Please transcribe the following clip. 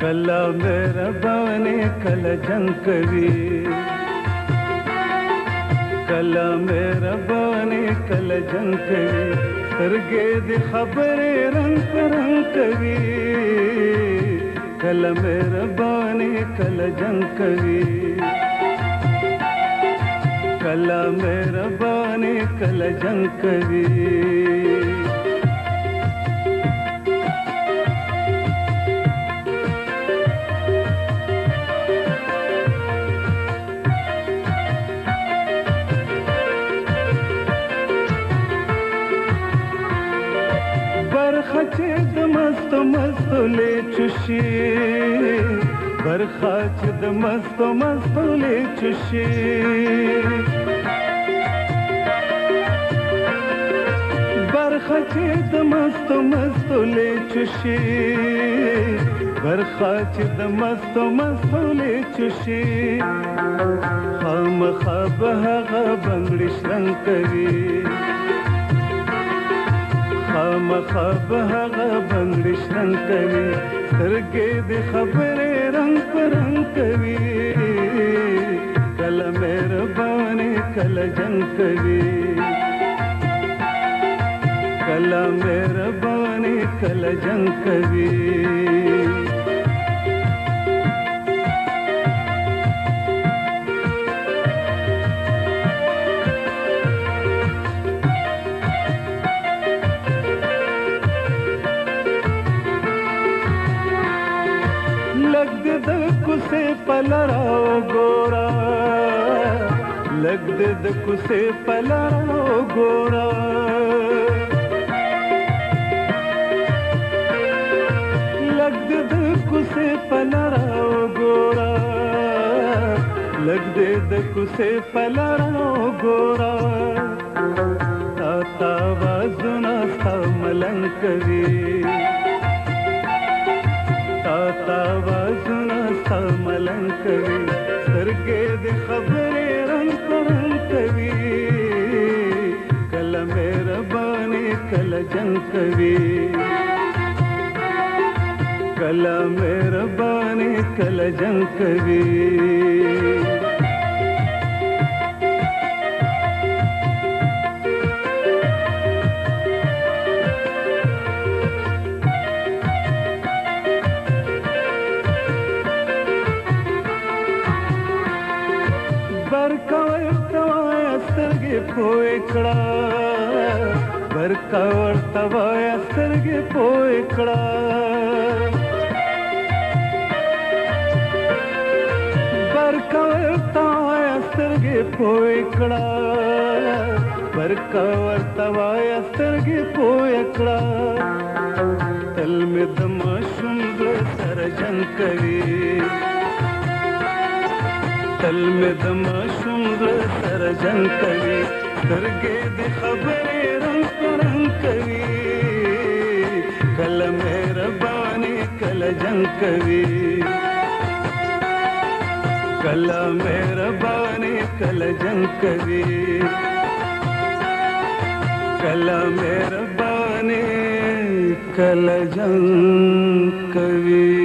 کله مهربانې کله جنگ کوي کله مهربانې کله جنگ کوي ترګې دې خبرې رنگ رنگ کوي کله مهربانې کله جنگ کوي کله مهربانې کله جنگ کوي مستو مستو لیچشی برخاچ د مستو مستو لیچشی برخاچ د مستو مستو لیچشی برخاچ د مستو مستو لیچشی خام خبه غبنګ لشن کوي خامخا به هغه بندش رنګ کوي سترګې د خبرې رنګ په رنګ کوي کله مهرباني کله جنګ کوي کله مهرباني کله جنګ کوي لګ د کوسه پلرا ګورا لګ د کوسه پلرا ګورا لګ د کوسه پلرا ګورا لګ د کوسه پلرا ګورا تا تا وازونه سم لنګ کوي خال ملنګ کوي سترګې د خبرې رنگ پرنګ کوي کله مهرباني کله جنگ کوي کله مهرباني کله جنگ کوي پوه کړه برکا ورته وای سترګې پوه کړه برکا ورته وای سترګې پوه کړه برکا ورته وای سترګې پوه کړه تل مې د ماشوم سره جنگ کوي تل مې د ماشوم سره جنگ کوي سترګې د خبرې رنگ رنگ کوي کله مهرباني کله جنگ کوي کله مهرباني کله جنگ کوي کله مهرباني کله جنگ کوي